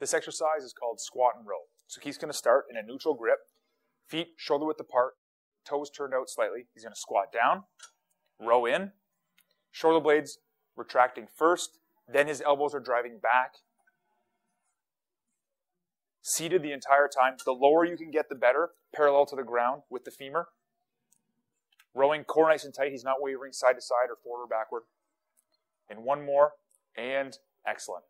This exercise is called squat and row. So he's going to start in a neutral grip, feet shoulder width apart, toes turned out slightly. He's going to squat down, row in, shoulder blades retracting first, then his elbows are driving back. Seated the entire time. The lower you can get, the better, parallel to the ground with the femur. Rowing core nice and tight. He's not wavering side to side or forward or backward. And one more, and excellent.